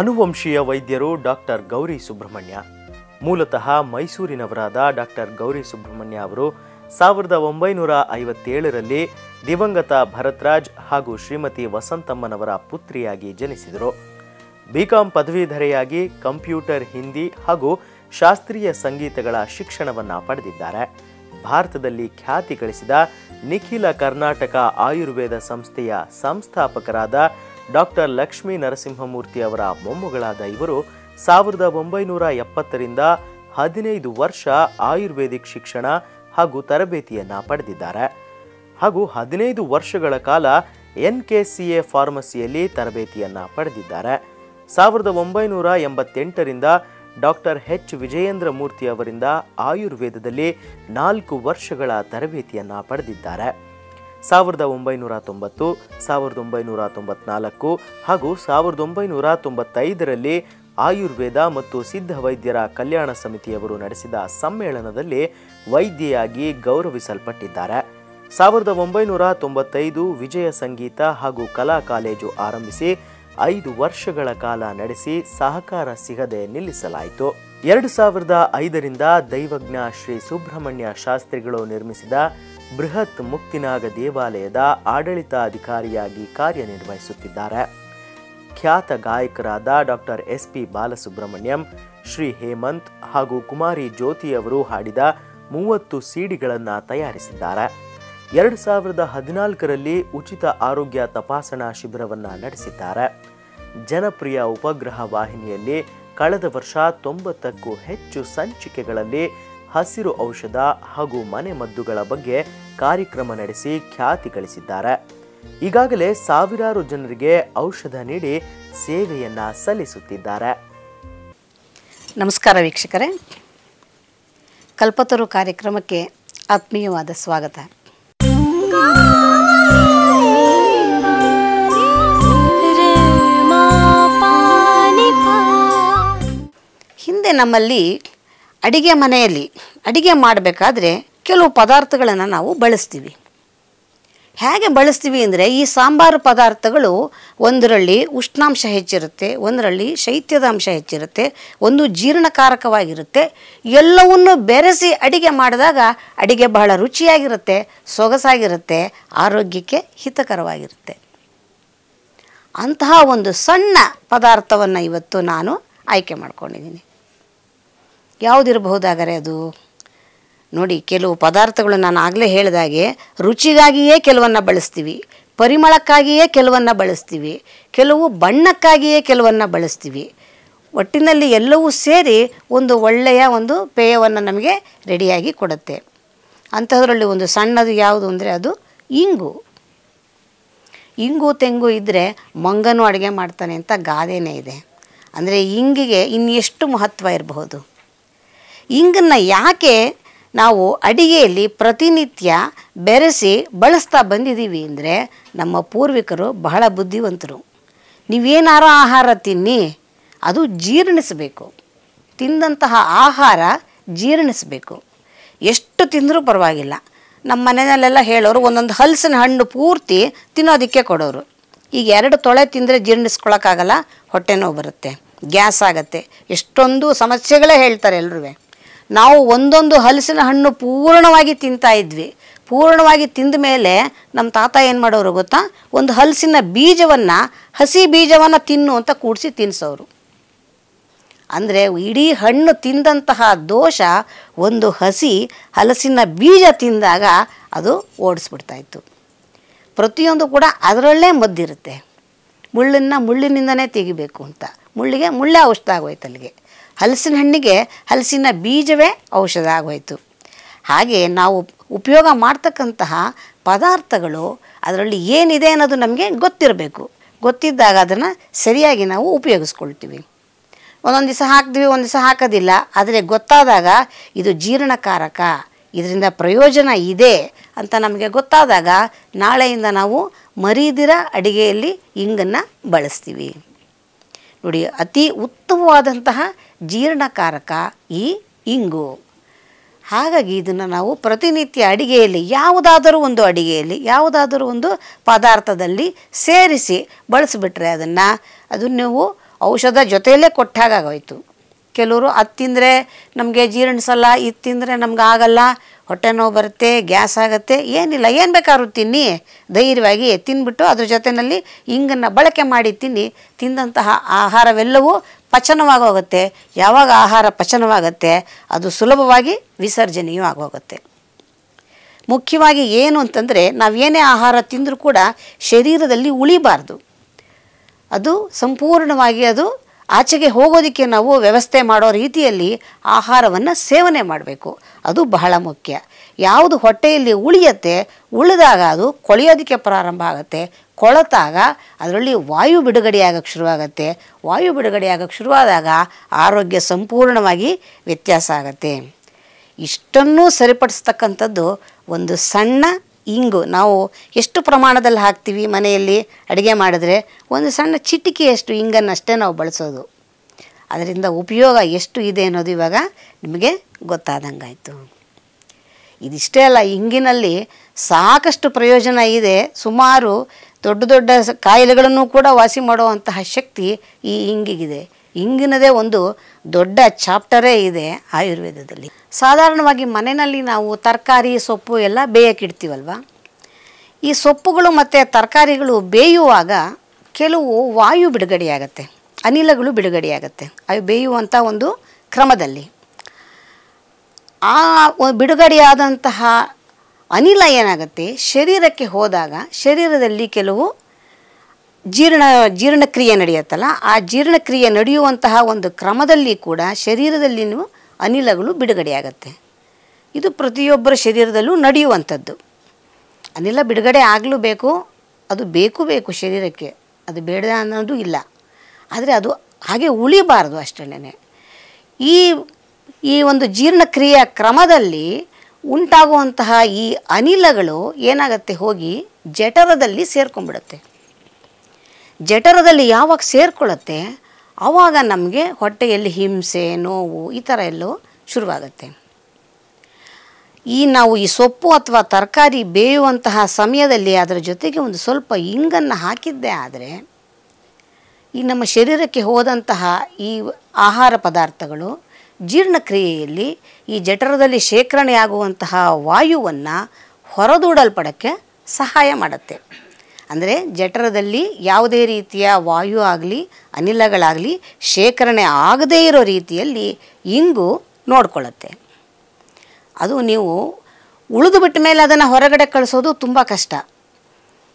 ಅನುವಂಶೀಯ ವೈದ್ಯರು ಡಾಕ್ಟರ್ ಗೌರಿ ಸುಬ್ರಹ್ಮಣ್ಯ. ಮೂಲತಃ ಮೈಸೂರಿನವರಾದ ಡಾಕ್ಟರ್ ಗೌರಿ ಸುಬ್ರಹ್ಮಣ್ಯ ಅವರು ಸಾವಿರದ ಒಂಬೈನೂರ ಐವತ್ತೇಳರಲ್ಲಿ ದಿವಂಗತ ಭರತ್ರಾಜ್ ಹಾಗೂ ಶ್ರೀಮತಿ ವಸಂತಮ್ಮನವರ ಪುತ್ರಿಯಾಗಿ ಜನಿಸಿದರು. ಬಿಕಾಂ ಪದವೀಧರೆಯಾಗಿ ಕಂಪ್ಯೂಟರ್, ಹಿಂದಿ ಹಾಗೂ ಶಾಸ್ತ್ರೀಯ ಸಂಗೀತಗಳ ಶಿಕ್ಷಣವನ್ನು ಪಡೆದಿದ್ದಾರೆ. ಭಾರತದಲ್ಲಿ ಖ್ಯಾತಿ ಗಳಿಸಿದ ನಿಖಿಲ ಕರ್ನಾಟಕ ಆಯುರ್ವೇದ ಸಂಸ್ಥೆಯ ಸಂಸ್ಥಾಪಕರಾದ ಡಾಕ್ಟರ್ ಲಕ್ಷ್ಮೀ ನರಸಿಂಹಮೂರ್ತಿ ಅವರ ಮೊಮ್ಮಗಳಾದ ಇವರು ಸಾವಿರದ ಒಂಬೈನೂರ ಎಪ್ಪತ್ತರಿಂದ ಹದಿನೈದು ವರ್ಷ ಆಯುರ್ವೇದಿಕ್ ಶಿಕ್ಷಣ ಹಾಗೂ ತರಬೇತಿಯನ್ನು ಪಡೆದಿದ್ದಾರೆ. ಹಾಗೂ ಹದಿನೈದು ವರ್ಷಗಳ ಕಾಲ ಎನ್ ಕೆ ಸಿ ಎ ಫಾರ್ಮಸಿಯಲ್ಲಿ ತರಬೇತಿಯನ್ನು ಪಡೆದಿದ್ದಾರೆ. ಸಾವಿರದ ಒಂಬೈನೂರ ಎಂಬತ್ತೆಂಟರಿಂದ ಡಾಕ್ಟರ್ ಎಚ್. ವಿಜಯೇಂದ್ರ ಮೂರ್ತಿ ಅವರಿಂದ ಆಯುರ್ವೇದದಲ್ಲಿ ನಾಲ್ಕು ವರ್ಷಗಳ ತರಬೇತಿಯನ್ನು ಪಡೆದಿದ್ದಾರೆ. ಸಾವಿರದ ಒಂಬೈನೂರ ತೊಂಬತ್ತು, ಸಾವಿರದ ಒಂಬೈನೂರ ತೊಂಬತ್ನಾಲ್ಕು ಹಾಗೂ ಸಾವಿರದ ಒಂಬೈನೂರ ತೊಂಬತ್ತೈದರಲ್ಲಿ ಆಯುರ್ವೇದ ಮತ್ತು ಸಿದ್ಧ ವೈದ್ಯರ ಕಲ್ಯಾಣ ಸಮಿತಿಯವರು ನಡೆಸಿದ ಸಮ್ಮೇಳನದಲ್ಲಿ ವೈದ್ಯೆಯಾಗಿ ಗೌರವಿಸಲ್ಪಟ್ಟಿದ್ದಾರೆ. ಸಾವಿರದ ಒಂಬೈನೂರ ತೊಂಬತ್ತೈದು ವಿಜಯ ಸಂಗೀತ ಹಾಗೂ ಕಲಾ ಕಾಲೇಜು ಆರಂಭಿಸಿ ಐದು ವರ್ಷಗಳ ಕಾಲ ನಡೆಸಿ ಸಹಕಾರ ಸಿಗದೆ ನಿಲ್ಲಿಸಲಾಯಿತು. ಎರಡು ಸಾವಿರದ ಐದರಿಂದ ದೈವಜ್ಞ ಶ್ರೀ ಸುಬ್ರಹ್ಮಣ್ಯ ಶಾಸ್ತ್ರಿಗಳು ನಿರ್ಮಿಸಿದ ಬೃಹತ್ ಮುಕ್ತಿನಾಗ ದೇವಾಲಯದ ಆಡಳಿತಾಧಿಕಾರಿಯಾಗಿ ಕಾರ್ಯನಿರ್ವಹಿಸುತ್ತಿದ್ದಾರೆ. ಖ್ಯಾತ ಗಾಯಕರಾದ doctor S P Balasubrahmanyam, Shri Hemanth ಹಾಗೂ ಕುಮಾರಿ ಜ್ಯೋತಿ ಅವರು ಹಾಡಿದ ಮೂವತ್ತು ಸಿಡಿಗಳನ್ನು ತಯಾರಿಸಿದ್ದಾರೆ. ಎರಡು ಸಾವಿರದ ಹದಿನಾಲ್ಕರಲ್ಲಿ ಉಚಿತ ಆರೋಗ್ಯ ತಪಾಸಣಾ ಶಿಬಿರವನ್ನು ನಡೆಸಿದ್ದಾರೆ. ಜನಪ್ರಿಯ ಉಪಗ್ರಹ ವಾಹಿನಿಯಲ್ಲಿ ಕಳೆದ ವರ್ಷ ತೊಂಬತ್ತಕ್ಕೂ ಹೆಚ್ಚು ಸಂಚಿಕೆಗಳಲ್ಲಿ ಹಸಿರು ಔಷಧ ಹಾಗೂ ಮನೆಮದ್ದುಗಳ ಬಗ್ಗೆ ಕಾರ್ಯಕ್ರಮ ನಡೆಸಿ ಖ್ಯಾತಿ ಗಳಿಸಿದ್ದಾರೆ. ಈಗಾಗಲೇ ಸಾವಿರಾರು ಜನರಿಗೆ ಔಷಧ ನೀಡಿ ಸೇವೆಯನ್ನ ಸಲ್ಲಿಸುತ್ತಿದ್ದಾರೆ. ನಮಸ್ಕಾರ ವೀಕ್ಷಕರೇ. ಕಲ್ಪತರು ಕಾರ್ಯಕ್ರಮಕ್ಕೆ ಆತ್ಮೀಯವಾದ ಸ್ವಾಗತ. ಹಿಂದೆ ನಮ್ಮಲ್ಲಿ ಅಡಿಗೆ ಮನೆಯಲ್ಲಿ ಅಡಿಗೆ ಮಾಡಬೇಕಾದ್ರೆ ಕೆಲವು ಪದಾರ್ಥಗಳನ್ನು ನಾವು ಬಳಸ್ತೀವಿ. ಹೇಗೆ ಬಳಸ್ತೀವಿ ಅಂದರೆ ಈ ಸಾಂಬಾರು ಪದಾರ್ಥಗಳು ಒಂದರಲ್ಲಿ ಉಷ್ಣಾಂಶ ಹೆಚ್ಚಿರುತ್ತೆ, ಒಂದರಲ್ಲಿ ಶೈತ್ಯದ ಅಂಶ ಹೆಚ್ಚಿರುತ್ತೆ, ಒಂದು ಜೀರ್ಣಕಾರಕವಾಗಿರುತ್ತೆ. ಎಲ್ಲವನ್ನು ಬೆರೆಸಿ ಅಡಿಗೆ ಮಾಡಿದಾಗ ಅಡಿಗೆ ಬಹಳ ರುಚಿಯಾಗಿರುತ್ತೆ, ಸೊಗಸಾಗಿರುತ್ತೆ, ಆರೋಗ್ಯಕ್ಕೆ ಹಿತಕರವಾಗಿರುತ್ತೆ. ಅಂತಹ ಒಂದು ಸಣ್ಣ ಪದಾರ್ಥವನ್ನು ಇವತ್ತು ನಾನು ಆಯ್ಕೆ ಮಾಡ್ಕೊಂಡಿದ್ದೀನಿ. ಯಾವುದಿರಬಹುದಾಗರೆ ಅದು? ನೋಡಿ, ಕೆಲವು ಪದಾರ್ಥಗಳು ನಾನು ಆಗಲೇ ಹೇಳಿದಾಗೆ ರುಚಿಗಾಗಿಯೇ ಕೆಲವನ್ನು ಬಳಸ್ತೀವಿ, ಪರಿಮಳಕ್ಕಾಗಿಯೇ ಕೆಲವನ್ನು ಬಳಸ್ತೀವಿ, ಕೆಲವು ಬಣ್ಣಕ್ಕಾಗಿಯೇ ಕೆಲವನ್ನು ಬಳಸ್ತೀವಿ. ಒಟ್ಟಿನಲ್ಲಿ ಎಲ್ಲವೂ ಸೇರಿ ಒಂದು ಒಳ್ಳೆಯ ಒಂದು ಪೇಯವನ್ನು ನಮಗೆ ರೆಡಿಯಾಗಿ ಕೊಡುತ್ತೆ. ಅಂಥದ್ರಲ್ಲಿ ಒಂದು ಸಣ್ಣದು ಯಾವುದು ಅಂದರೆ ಅದು ಇಂಗು. ಇಂಗು ತೆಂಗು ಇದ್ದರೆ ಮಂಗನೂ ಅಡುಗೆ ಮಾಡ್ತಾನೆ ಅಂತ ಗಾದೆನೇ ಇದೆ. ಅಂದರೆ ಇಂಗಿಗೆ ಇನ್ನೆಷ್ಟು ಮಹತ್ವ ಇರಬಹುದು? ಇಂಗನ್ನು ಯಾಕೆ ನಾವು ಅಡಿಗೆಯಲ್ಲಿ ಪ್ರತಿನಿತ್ಯ ಬೆರೆಸಿ ಬಳಸ್ತಾ ಬಂದಿದ್ದೀವಿ ಅಂದರೆ ನಮ್ಮ ಪೂರ್ವಿಕರು ಬಹಳ ಬುದ್ಧಿವಂತರು. ನೀವೇನಾರ ಆಹಾರ ತಿನ್ನಿ, ಅದು ಜೀರ್ಣಿಸಬೇಕು. ತಿಂದಂತಹ ಆಹಾರ ಜೀರ್ಣಿಸಬೇಕು. ಎಷ್ಟು ತಿಂದರೂ ಪರವಾಗಿಲ್ಲ. ನಮ್ಮ ಮನೆಯಲ್ಲೆಲ್ಲ ಹೇಳೋರು ಒಂದೊಂದು ಹಲಸಿನ ಹಣ್ಣು ಪೂರ್ತಿ ತಿನ್ನೋದಕ್ಕೆ ಕೊಡೋರು. ಈಗ ಎರಡು ತೊಳೆ ತಿಂದರೆ ಜೀರ್ಣಿಸ್ಕೊಳಕ್ಕಾಗಲ್ಲ, ಹೊಟ್ಟೆ ನೋವು ಬರುತ್ತೆ, ಗ್ಯಾಸ್ ಆಗುತ್ತೆ. ಎಷ್ಟೊಂದು ಸಮಸ್ಯೆಗಳೇ ಹೇಳ್ತಾರೆ ಎಲ್ಲರೂ ನಾವು ಒಂದೊಂದು ಹಲಸಿನ ಹಣ್ಣು ಪೂರ್ಣವಾಗಿ ತಿಂತಾ ಇದ್ವಿ. ಪೂರ್ಣವಾಗಿ ತಿಂದ ಮೇಲೆ ನಮ್ಮ ತಾತ ಏನು ಮಾಡೋರು ಗೊತ್ತಾ? ಒಂದು ಹಲಸಿನ ಬೀಜವನ್ನು, ಹಸಿ ಬೀಜವನ್ನು ತಿನ್ನು ಅಂತ ಕೂಡಿಸಿ ತಿನ್ನಿಸೋರು ಅಂದರೆ ಇಡೀ ಹಣ್ಣು ತಿಂದಂತಹ ದೋಷ ಒಂದು ಹಸಿ ಹಲಸಿನ ಬೀಜ ತಿಂದಾಗ ಅದು ಓಡಿಸ್ಬಿಡ್ತಾಯಿತ್ತು ಪ್ರತಿಯೊಂದು ಕೂಡ ಅದರಲ್ಲೇ ಮದ್ದಿರುತ್ತೆ. ಮುಳ್ಳನ್ನು ಮುಳ್ಳಿನಿಂದನೇ ತೆಗಿಬೇಕು ಅಂತ. ಮುಳ್ಳಿಗೆ ಮುಳ್ಳೇ ಔಷಧ ಆಗೋಯ್ತು ಅಲ್ಲಿಗೆ. ಹಲಸಿನ ಹಣ್ಣಿಗೆ ಹಲಸಿನ ಬೀಜವೇ ಔಷಧ ಆಗೋಯಿತು. ಹಾಗೆ ನಾವು ಉಪಯೋಗ ಮಾಡ್ತಕ್ಕಂತಹ ಪದಾರ್ಥಗಳು ಅದರಲ್ಲಿ ಏನಿದೆ ಅನ್ನೋದು ನಮಗೆ ಗೊತ್ತಿರಬೇಕು. ಗೊತ್ತಿದ್ದಾಗ ಅದನ್ನು ಸರಿಯಾಗಿ ನಾವು ಉಪಯೋಗಿಸ್ಕೊಳ್ತೀವಿ. ಒಂದೊಂದು ದಿವಸ ಹಾಕ್ತೀವಿ, ಒಂದು ದಿವಸ ಹಾಕೋದಿಲ್ಲ. ಆದರೆ ಗೊತ್ತಾದಾಗ ಇದು ಜೀರ್ಣಕಾರಕ, ಇದರಿಂದ ಪ್ರಯೋಜನ ಇದೆ ಅಂತ ನಮಗೆ ಗೊತ್ತಾದಾಗ ನಾಳೆಯಿಂದ ನಾವು ಮರೀದಿರ ಅಡಿಗೆಯಲ್ಲಿ ಇಂಗನ್ನು ಬಳಸ್ತೀವಿ. ನೋಡಿ, ಅತಿ ಉತ್ತಮವಾದಂತಹ ಜೀರ್ಣಕಾರಕ ಈ ಇಂಗು. ಹಾಗಾಗಿ ಇದನ್ನು ನಾವು ಪ್ರತಿನಿತ್ಯ ಅಡಿಗೆಯಲ್ಲಿ, ಯಾವುದಾದರೂ ಒಂದು ಅಡಿಗೆಯಲ್ಲಿ, ಯಾವುದಾದರೂ ಒಂದು ಪದಾರ್ಥದಲ್ಲಿ ಸೇರಿಸಿ ಬಳಸಿಬಿಟ್ರೆ ಅದನ್ನು, ಅದು ನೀವು ಔಷಧ ಜೊತೆಯಲ್ಲೇ ಕೊಟ್ಟಾಗೋಯ್ತು ಕೆಲವರು ಅದು ತಿಂದರೆ ನಮಗೆ ಜೀರ್ಣಿಸಲ್ಲ ಇದು ತಿಂದರೆ ನಮ್ಗೆ ಆಗಲ್ಲ, ಹೊಟ್ಟೆ ನೋವು ಬರುತ್ತೆ, ಗ್ಯಾಸ್ ಆಗುತ್ತೆ, ಏನಿಲ್ಲ, ಏನು ಬೇಕಾದ್ರೂ ತಿನ್ನಿ, ಧೈರ್ಯವಾಗಿ ತಿಂದ್ಬಿಟ್ಟು ಅದ್ರ ಜೊತೆಯಲ್ಲಿ ಹಿಂಗನ್ನು ಬಳಕೆ ಮಾಡಿ ತಿನ್ನಿ. ತಿಂದಂತಹ ಆಹಾರವೆಲ್ಲವೂ ಪಚನವಾಗೋಗುತ್ತೆ. ಯಾವಾಗ ಆಹಾರ ಪಚನವಾಗುತ್ತೆ, ಅದು ಸುಲಭವಾಗಿ ವಿಸರ್ಜನೆಯೂ ಆಗೋಗುತ್ತೆ. ಮುಖ್ಯವಾಗಿ ಏನು ಅಂತಂದರೆ ನಾವೇನೇ ಆಹಾರ ತಿಂದರೂ ಕೂಡ ಶರೀರದಲ್ಲಿ ಉಳಿಬಾರ್ದು. ಅದು ಸಂಪೂರ್ಣವಾಗಿ ಅದು ಆಚೆಗೆ ಹೋಗೋದಕ್ಕೆ ನಾವು ವ್ಯವಸ್ಥೆ ಮಾಡೋ ರೀತಿಯಲ್ಲಿ ಆಹಾರವನ್ನು ಸೇವನೆ ಮಾಡಬೇಕು. ಅದು ಬಹಳ ಮುಖ್ಯ. ಯಾವುದು ಹೊಟ್ಟೆಯಲ್ಲಿ ಉಳಿಯತ್ತೆ, ಉಳಿದಾಗ ಅದು ಕೊಳೆಯೋದಕ್ಕೆ ಪ್ರಾರಂಭ ಆಗುತ್ತೆ, ಕೊಳತಾಗ ಅದರಲ್ಲಿ ವಾಯು ಬಿಡುಗಡೆಯಾಗಕ್ಕೆ ಶುರುವಾಗುತ್ತೆ. ವಾಯು ಬಿಡುಗಡೆಯಾಗಕ್ಕೆ ಶುರುವಾದಾಗ ಆರೋಗ್ಯ ಸಂಪೂರ್ಣವಾಗಿ ವ್ಯತ್ಯಾಸ ಆಗುತ್ತೆ. ಇಷ್ಟನ್ನೂ ಸರಿಪಡಿಸ್ತಕ್ಕಂಥದ್ದು ಒಂದು ಸಣ್ಣ ಇಂಗು. ನಾವು ಎಷ್ಟು ಪ್ರಮಾಣದಲ್ಲಿ ಹಾಕ್ತೀವಿ ಮನೆಯಲ್ಲಿ ಅಡುಗೆ ಮಾಡಿದ್ರೆ ಒಂದು ಸಣ್ಣ ಚಿಟಿಕೆಯಷ್ಟು ಇಂಗನ್ನು ಅಷ್ಟೇ ನಾವು ಬಳಸೋದು. ಅದರಿಂದ ಉಪಯೋಗ ಎಷ್ಟು ಇದೆ ಅನ್ನೋದು ಇವಾಗ ನಿಮಗೆ ಗೊತ್ತಾದಂಗಾಯಿತು. ಇದಿಷ್ಟೇ ಅಲ್ಲ, ಇಂಗಿನಲ್ಲಿ ಸಾಕಷ್ಟು ಪ್ರಯೋಜನ ಇದೆ. ಸುಮಾರು ದೊಡ್ಡ ದೊಡ್ಡ ಕಾಯಿಲೆಗಳನ್ನು ಕೂಡ ವಾಸಿ ಮಾಡುವಂತಹ ಶಕ್ತಿ ಈ ಇಂಗಿಗಿದೆ. ಇಂಗಿನದೇ ಒಂದು ದೊಡ್ಡ ಚಾಪ್ಟರೇ ಇದೆ ಆಯುರ್ವೇದದಲ್ಲಿ. ಸಾಧಾರಣವಾಗಿ ಮನೆಯಲ್ಲಿ ನಾವು ತರಕಾರಿ, ಸೊಪ್ಪು ಎಲ್ಲ ಬೇಯಕ್ಕಿಡ್ತೀವಲ್ವ ಈ ಸೊಪ್ಪುಗಳು ಮತ್ತು ತರಕಾರಿಗಳು ಬೇಯುವಾಗ ಕೆಲವು ವಾಯು ಬಿಡುಗಡೆಯಾಗತ್ತೆ, ಅನಿಲಗಳು ಬಿಡುಗಡೆಯಾಗತ್ತೆ. ಅವು ಬೇಯುವಂಥ ಒಂದು ಕ್ರಮದಲ್ಲಿ. ಆ ಬಿಡುಗಡೆಯಾದಂತಹ ಅನಿಲ ಏನಾಗುತ್ತೆ? ಶರೀರಕ್ಕೆ ಹೋದಾಗ ಶರೀರದಲ್ಲಿ ಕೆಲವು ಜೀರ್ಣ, ಜೀರ್ಣಕ್ರಿಯೆ ನಡೆಯುತ್ತಲ್ಲ, ಆ ಜೀರ್ಣಕ್ರಿಯೆ ನಡೆಯುವಂತಹ ಒಂದು ಕ್ರಮದಲ್ಲಿ ಕೂಡ ಶರೀರದಲ್ಲಿನೂ ಅನಿಲಗಳು ಬಿಡುಗಡೆಯಾಗತ್ತೆ. ಇದು ಪ್ರತಿಯೊಬ್ಬರ ಶರೀರದಲ್ಲೂ ನಡೆಯುವಂಥದ್ದು. ಅನಿಲ ಬಿಡುಗಡೆ ಆಗಲೂ ಬೇಕು, ಅದು ಬೇಕು ಬೇಕು ಶರೀರಕ್ಕೆ, ಅದು ಬೇಡ ಅನ್ನೋದು ಇಲ್ಲ. ಆದರೆ ಅದು ಹಾಗೆ ಉಳಿಬಾರದು ಅಷ್ಟೇ ಈ ಈ ಒಂದು ಜೀರ್ಣಕ್ರಿಯೆಯ ಕ್ರಮದಲ್ಲಿ ಉಂಟಾಗುವಂತಹ ಈ ಅನಿಲಗಳು ಏನಾಗುತ್ತೆ? ಹೋಗಿ ಜಠರದಲ್ಲಿ ಸೇರ್ಕೊಂಡ್ಬಿಡುತ್ತೆ. ಜಠರದಲ್ಲಿ ಯಾವಾಗ ಸೇರ್ಕೊಳ್ಳುತ್ತೆ ಆವಾಗ ನಮಗೆ ಹೊಟ್ಟೆಯಲ್ಲಿ ಹಿಂಸೆ, ನೋವು ಈ ಥರ ಎಲ್ಲೋ ಶುರುವಾಗುತ್ತೆ. ಈ ನಾವು ಈ ಸೊಪ್ಪು ಅಥವಾ ತರಕಾರಿ ಬೇಯುವಂತಹ ಸಮಯದಲ್ಲಿ ಅದರ ಜೊತೆಗೆ ಒಂದು ಸ್ವಲ್ಪ ಇಂಗನ್ನು ಹಾಕಿದ್ದೇ ಆದರೆ ಈ ನಮ್ಮ ಶರೀರಕ್ಕೆ ಹೋದಂತಹ ಈ ಆಹಾರ ಪದಾರ್ಥಗಳು ಜೀರ್ಣಕ್ರಿಯೆಯಲ್ಲಿ ಈ ಜಠರದಲ್ಲಿ ಶೇಖರಣೆಯಾಗುವಂತಹ ವಾಯುವನ್ನು ಹೊರದೂಡಲ್ಪಡೋಕ್ಕೆ ಸಹಾಯ ಮಾಡುತ್ತೆ. ಅಂದರೆ ಜಠರದಲ್ಲಿ ಯಾವುದೇ ರೀತಿಯ ವಾಯು ಆಗಲಿ, ಅನಿಲಗಳಾಗಲಿ ಶೇಖರಣೆ ಆಗದೇ ಇರೋ ರೀತಿಯಲ್ಲಿ ಇಂಗು ನೋಡ್ಕೊಳ್ಳುತ್ತೆ. ಅದು ನೀವು ಉಳಿದು ಬಿಟ್ಟ ಮೇಲೆ ಅದನ್ನು ಹೊರಗಡೆ ಕಳಿಸೋದು ತುಂಬ ಕಷ್ಟ.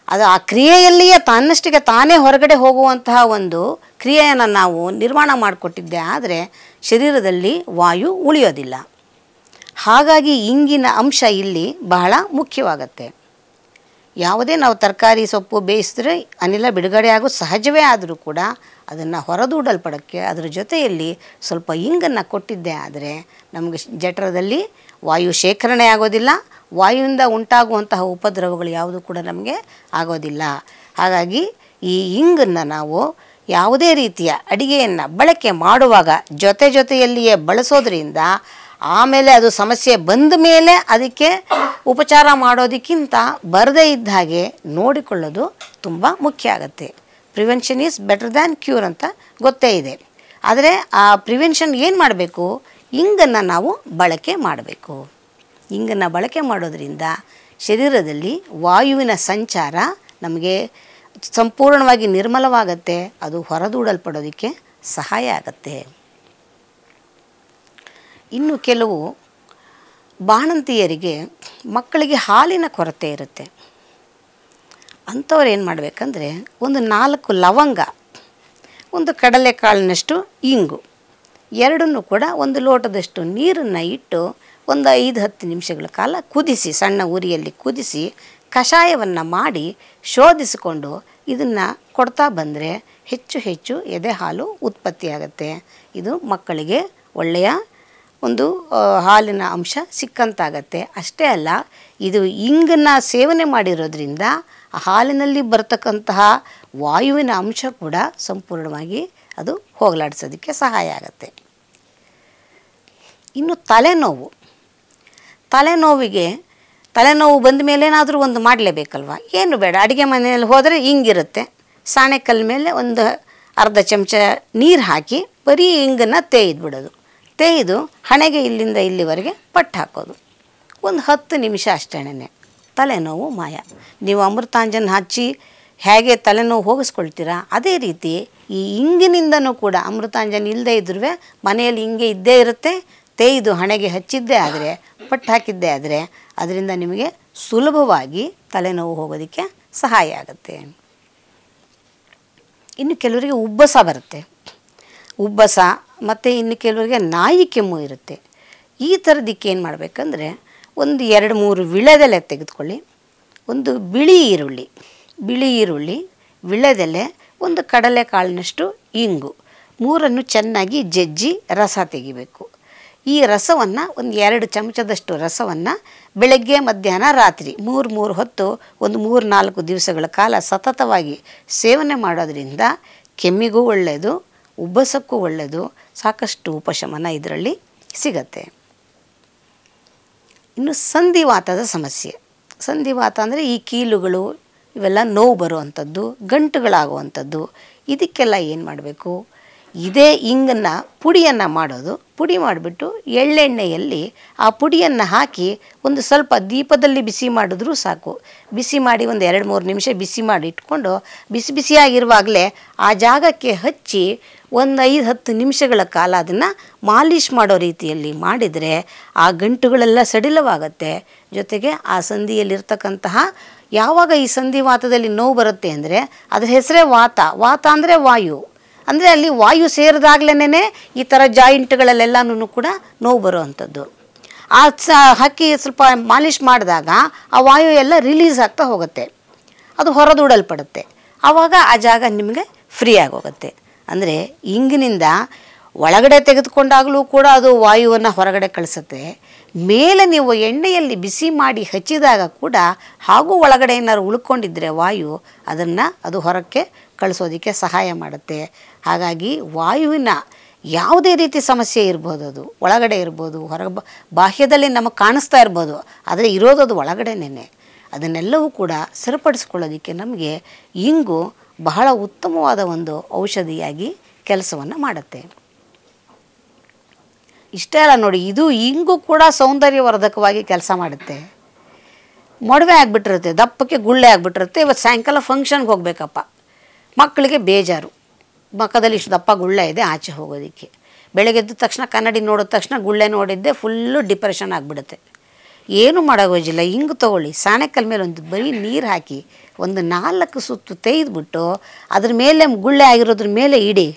ಅದು ಆ ಕ್ರಿಯೆಯಲ್ಲಿಯೇ ತನ್ನಷ್ಟಿಗೆ ತಾನೇ ಹೊರಗಡೆ ಹೋಗುವಂತಹ ಒಂದು ಕ್ರಿಯೆಯನ್ನು ನಾವು ನಿರ್ಮಾಣ ಮಾಡಿಕೊಟ್ಟಿದ್ದೆ ಆದರೆ ಶರೀರದಲ್ಲಿ ವಾಯು ಉಳಿಯೋದಿಲ್ಲ. ಹಾಗಾಗಿ ಇಂಗಿನ ಅಂಶ ಇಲ್ಲಿ ಬಹಳ ಮುಖ್ಯವಾಗತ್ತೆ. ಯಾವುದೇ ನಾವು ತರಕಾರಿ ಸೊಪ್ಪು ಬೇಯಿಸಿದ್ರೆ ಅನಿಲ ಬಿಡುಗಡೆ ಆಗೋ ಸಹಜವೇ ಆದರೂ ಕೂಡ ಅದನ್ನು ಹೊರದೂಡಲ್ಪಡೋಕ್ಕೆ ಅದರ ಜೊತೆಯಲ್ಲಿ ಸ್ವಲ್ಪ ಇಂಗನ್ನು ಕೊಟ್ಟಿದ್ದೆ ಆದರೆ ನಮಗೆ ಜಠರದಲ್ಲಿ ವಾಯು ಶೇಖರಣೆ ಆಗೋದಿಲ್ಲ. ವಾಯುವಿಂದ ಉಂಟಾಗುವಂತಹ ಉಪದ್ರವಗಳು ಯಾವುದು ಕೂಡ ನಮಗೆ ಆಗೋದಿಲ್ಲ. ಹಾಗಾಗಿ ಈ ಇಂಗನ್ನು ನಾವು ಯಾವುದೇ ರೀತಿಯ ಅಡಿಗೆಯನ್ನು ಬಳಕೆ ಮಾಡುವಾಗ ಜೊತೆ ಜೊತೆಯಲ್ಲಿಯೇ ಬಳಸೋದ್ರಿಂದ ಆಮೇಲೆ ಅದು ಸಮಸ್ಯೆ ಬಂದ ಮೇಲೆ ಅದಕ್ಕೆ ಉಪಚಾರ ಮಾಡೋದಕ್ಕಿಂತ ಬರದೇ ಇದ್ದ ಹಾಗೆ ನೋಡಿಕೊಳ್ಳೋದು ತುಂಬ ಮುಖ್ಯ ಆಗುತ್ತೆ. Prevention is better than cure ಅಂತ ಗೊತ್ತೇ ಇದೆ. ಆದರೆ ಆ ಪ್ರಿವೆನ್ಷನ್ ಏನು ಮಾಡಬೇಕು? ಇಂಗನ್ನು ನಾವು ಬಳಕೆ ಮಾಡಬೇಕು. ಇಂಗನ್ನು ಬಳಕೆ ಮಾಡೋದರಿಂದ ಶರೀರದಲ್ಲಿ ವಾಯುವಿನ ಸಂಚಾರ ನಮಗೆ ಸಂಪೂರ್ಣವಾಗಿ ನಿರ್ಮಲವಾಗತ್ತೆ, ಅದು ಹೊರದೂಡಲ್ಪಡೋದಕ್ಕೆ ಸಹಾಯ ಆಗತ್ತೆ. ಇನ್ನು ಕೆಲವು ಬಾಣಂತಿಯರಿಗೆ ಮಕ್ಕಳಿಗೆ ಹಾಲಿನ ಕೊರತೆ ಇರುತ್ತೆ. ಅಂಥವ್ರು ಏನು ಮಾಡಬೇಕಂದ್ರೆ, ಒಂದು ನಾಲ್ಕು ಲವಂಗ, ಒಂದು ಕಡಲೆಕಾಳಿನಷ್ಟು ಇಂಗು, ಎರಡನ್ನೂ ಕೂಡ ಒಂದು ಲೋಟದಷ್ಟು ನೀರನ್ನು ಇಟ್ಟು ಒಂದು ಐದು ಹತ್ತು ನಿಮಿಷಗಳ ಕಾಲ ಕುದಿಸಿ, ಸಣ್ಣ ಉರಿಯಲ್ಲಿ ಕುದಿಸಿ, ಕಷಾಯವನ್ನು ಮಾಡಿ ಶೋಧಿಸಿಕೊಂಡು ಇದನ್ನು ಕೊಡ್ತಾ ಬಂದರೆ ಹೆಚ್ಚು ಹೆಚ್ಚು ಎದೆ ಹಾಲು ಉತ್ಪತ್ತಿಯಾಗತ್ತೆ ಇದು ಮಕ್ಕಳಿಗೆ ಒಳ್ಳೆಯ ಒಂದು ಹಾಲಿನ ಅಂಶ ಸಿಕ್ಕಂತಾಗತ್ತೆ. ಅಷ್ಟೇ ಅಲ್ಲ, ಇದು ಇಂಗನ್ನು ಸೇವನೆ ಮಾಡಿರೋದ್ರಿಂದ ಹಾಲಿನಲ್ಲಿ ಬರ್ತಕ್ಕಂತಹ ವಾಯುವಿನ ಅಂಶ ಕೂಡ ಸಂಪೂರ್ಣವಾಗಿ ಅದು ಹೋಗಲಾಡಿಸೋದಕ್ಕೆ ಸಹಾಯ ಆಗುತ್ತೆ. ಇನ್ನು ತಲೆನೋವು. ತಲೆನೋವಿಗೆ ತಲೆನೋವು ಬಂದ ಮೇಲೆ ಏನಾದರೂ ಒಂದು ಮಾಡಲೇಬೇಕಲ್ವ? ಏನು ಬೇಡ. ಅಡುಗೆ ಮನೆಯಲ್ಲಿ ಹೋದರೆ ಹಿಂಗಿರುತ್ತೆ. ಸಾಣೆಕಲ್ ಮೇಲೆ ಒಂದು ಅರ್ಧ ಚಮಚ ನೀರು ಹಾಕಿ ಬರೀ ಹಿಂಗನ್ನು ತೇಯ್ದು ಬಿಡೋದು. ತೇಯ್ದು ಹಣೆಗೆ ಇಲ್ಲಿಂದ ಇಲ್ಲಿವರೆಗೆ ಪಟ್ಟು ಹಾಕೋದು. ಒಂದು ಹತ್ತು ನಿಮಿಷ ಅಷ್ಟೇನೆ. ತಲೆನೋವು ಮಾಯ. ನೀವು ಅಮೃತಾಂಜನ್ ಹಚ್ಚಿ ಹೇಗೆ ತಲೆನೋವು ಹೋಗಿಸ್ಕೊಳ್ತೀರಾ? ಅದೇ ರೀತಿ ಈ ಹಿಂಗಿನಿಂದನೂ ಕೂಡ ಅಮೃತಾಂಜನ್ ಇಲ್ಲದೆ ಇದ್ರೂ ಮನೆಯಲ್ಲಿ ಹಿಂಗೆ ಇದ್ದೇ ಇರುತ್ತೆ. ತೇಯ್ದು ಹಣೆಗೆ ಹಚ್ಚಿದ್ದೇ ಆದರೆ ಪಟ್ಟು ಹಾಕಿದ್ದೇ ಆದರೆ ಅದರಿಂದ ನಿಮಗೆ ಸುಲಭವಾಗಿ ತಲೆನೋವು ಹೋಗೋದಕ್ಕೆ ಸಹಾಯ ಆಗುತ್ತೆ. ಇನ್ನು ಕೆಲವರಿಗೆ ಉಬ್ಬಸ ಬರುತ್ತೆ. ಉಬ್ಬಸ ಮತ್ತು ಇನ್ನು ಕೆಲವರಿಗೆ ನಾಯಿ ಕೆಮ್ಮು ಇರುತ್ತೆ. ಈ ಥರದಕ್ಕೆ ಏನು ಮಾಡಬೇಕಂದ್ರೆ ಒಂದು ಎರಡು ಮೂರು ವಿಳೆದೆಲೆ ತೆಗೆದುಕೊಳ್ಳಿ. ಒಂದು ಬಿಳಿ ಈರುಳ್ಳಿ ಬಿಳಿ ಈರುಳ್ಳಿ, ವಿಳೆದೆಲೆ, ಒಂದು ಕಡಲೆಕಾಳಿನಷ್ಟು ಇಂಗು, ಮೂರನ್ನು ಚೆನ್ನಾಗಿ ಜಜ್ಜಿ ರಸ ತೆಗಿಬೇಕು. ಈ ರಸವನ್ನು ಒಂದು ಎರಡು ಚಮಚದಷ್ಟು ರಸವನ್ನು ಬೆಳಗ್ಗೆ, ಮಧ್ಯಾಹ್ನ, ರಾತ್ರಿ ಮೂರು ಮೂರು ಹೊತ್ತು ಒಂದು ಮೂರು, ನಾಲ್ಕು ದಿವಸಗಳ ಕಾಲ ಸತತವಾಗಿ ಸೇವನೆ ಮಾಡೋದ್ರಿಂದ ಕೆಮ್ಮಿಗೂ ಒಳ್ಳೆಯದು ಉಬ್ಬಸಕ್ಕೂ ಒಳ್ಳೆಯದು ಸಾಕಷ್ಟು ಉಪಶಮನ ಇದರಲ್ಲಿ ಸಿಗತ್ತೆ. ಇನ್ನು ಸಂಧಿವಾತದ ಸಮಸ್ಯೆ. ಸಂಧಿವಾತ ಅಂದರೆ ಈ ಕೀಲುಗಳು, ಇವೆಲ್ಲ ನೋವು ಬರುವಂಥದ್ದು, ಗಂಟುಗಳಾಗುವಂಥದ್ದು, ಇದಕ್ಕೆಲ್ಲ ಏನು ಮಾಡಬೇಕು? ಇದೇ ಇಂಗನ್ನು ಪುಡಿಯನ್ನು ಮಾಡೋದು. ಪುಡಿ ಮಾಡಿಬಿಟ್ಟು ಎಳ್ಳೆಣ್ಣೆಯಲ್ಲಿ ಆ ಪುಡಿಯನ್ನು ಹಾಕಿ ಒಂದು ಸ್ವಲ್ಪ ದೀಪದಲ್ಲಿ ಬಿಸಿ ಮಾಡಿದ್ರೂ ಸಾಕು. ಬಿಸಿ ಮಾಡಿ ಒಂದು ಎರಡು ಮೂರು ನಿಮಿಷ ಬಿಸಿ ಮಾಡಿ ಇಟ್ಕೊಂಡು ಬಿಸಿ ಬಿಸಿಯಾಗಿರುವಾಗಲೇ ಆ ಜಾಗಕ್ಕೆ ಹಚ್ಚಿ ಒಂದು ಐದು ಹತ್ತು ನಿಮಿಷಗಳ ಕಾಲ ಅದನ್ನು ಮಾಲಿಷ್ ಮಾಡೋ ರೀತಿಯಲ್ಲಿ ಮಾಡಿದರೆ ಆ ಗಂಟುಗಳೆಲ್ಲ ಸಡಿಲವಾಗುತ್ತೆ. ಜೊತೆಗೆ ಆ ಸಂಧಿಯಲ್ಲಿರ್ತಕ್ಕಂತಹ ಯಾವಾಗ ಈ ಸಂಧಿವಾತದಲ್ಲಿ ನೋವು ಬರುತ್ತೆ ಅಂದರೆ ಅದರ ಹೆಸರೇ ವಾತ. ವಾತ ಅಂದರೆ ವಾಯು. ಅಂದರೆ ಅಲ್ಲಿ ವಾಯು ಸೇರಿದಾಗ್ಲೇ ಈ ಥರ ಜಾಯಿಂಟ್ಗಳಲ್ಲೆಲ್ಲನೂ ಕೂಡ ನೋವು ಬರುವಂಥದ್ದು. ಆ ಸ ಹಕ್ಕಿ ಸ್ವಲ್ಪ ಮಾಲಿಷ್ ಮಾಡಿದಾಗ ಆ ವಾಯು ಎಲ್ಲ ರಿಲೀಸ್ ಆಗ್ತಾ ಹೋಗುತ್ತೆ. ಅದು ಹೊರದೂಡಲ್ಪಡುತ್ತೆ. ಆವಾಗ ಆ ಜಾಗ ನಿಮಗೆ ಫ್ರೀ ಆಗೋಗುತ್ತೆ. ಅಂದರೆ ಇಂಗಿನಿಂದ ಒಳಗಡೆ ತೆಗೆದುಕೊಂಡಾಗಲೂ ಕೂಡ ಅದು ವಾಯುವನ್ನು ಹೊರಗಡೆ ಕಳಿಸುತ್ತೆ. ಮೇಲೆ ನೀವು ಎಣ್ಣೆಯಲ್ಲಿ ಬಿಸಿ ಮಾಡಿ ಹಚ್ಚಿದಾಗ ಕೂಡ ಹಾಗೂ ಒಳಗಡೆ ಏನಾದ್ರು ಉಳ್ಕೊಂಡಿದ್ದರೆ ವಾಯು ಅದನ್ನು ಅದು ಹೊರಕ್ಕೆ ಕಳಿಸೋದಕ್ಕೆ ಸಹಾಯ ಮಾಡುತ್ತೆ. ಹಾಗಾಗಿ ವಾಯುವಿನ ಯಾವುದೇ ರೀತಿ ಸಮಸ್ಯೆ ಇರ್ಬೋದು ಅದು, ಒಳಗಡೆ ಇರ್ಬೋದು ಹೊರ ಬಾಹ್ಯದಲ್ಲಿ ನಮಗೆ ಕಾಣಿಸ್ತಾ ಇರ್ಬೋದು, ಆದರೆ ಇರೋದದು ಒಳಗಡೆನೇ ಅದನ್ನೆಲ್ಲವೂ ಕೂಡ ಸರಿಪಡಿಸ್ಕೊಳ್ಳೋದಕ್ಕೆ ನಮಗೆ ಇಂಗು ಬಹಳ ಉತ್ತಮವಾದ ಒಂದು ಔಷಧಿಯಾಗಿ ಕೆಲಸವನ್ನು ಮಾಡುತ್ತೆ. ಇಷ್ಟೇ ಅಲ್ಲ ನೋಡಿ, ಇದು ಇಂಗು ಕೂಡ ಸೌಂದರ್ಯವರ್ಧಕವಾಗಿ ಕೆಲಸ ಮಾಡುತ್ತೆ. ಮೊಡವೆ ಆಗಿಬಿಟ್ಟಿರುತ್ತೆ, ದಪ್ಪಕ್ಕೆ ಗುಳ್ಳೆ ಆಗಿಬಿಟ್ಟಿರುತ್ತೆ, ಇವತ್ತು ಸಾಯಂಕಾಲ ಫಂಕ್ಷನ್ಗೆ ಹೋಗಬೇಕಪ್ಪ. ಮಕ್ಕಳಿಗೆ ಬೇಜಾರು. ಮಕ್ಕದಲ್ಲಿ ಇಷ್ಟು ದಪ್ಪ ಗುಳ್ಳೆ ಇದೆ, ಆಚೆ ಹೋಗೋದಕ್ಕೆ. ಬೆಳಗ್ಗೆ ಎದ್ದ ತಕ್ಷಣ ಕನ್ನಡಿ ನೋಡಿದ ತಕ್ಷಣ ಗುಳ್ಳೆ ನೋಡಿದ್ದೆ, ಫುಲ್ಲು ಡಿಪ್ರೆಷನ್ ಆಗಿಬಿಡುತ್ತೆ. ಏನು ಮಾಡೋಗೋಜಿಲ್ಲ ಹಿಂಗೆ ತೊಗೊಳ್ಳಿ. ಸಾಣೆಕಲ್ ಮೇಲೆ ಒಂದು ಬರೀ ನೀರು ಹಾಕಿ ಒಂದು ನಾಲ್ಕು ಸುತ್ತು ತೆಗೆದುಬಿಟ್ಟು ಅದ್ರ ಮೇಲೆ ಗುಳ್ಳೆ ಆಗಿರೋದ್ರ ಮೇಲೆ ಇಡಿ.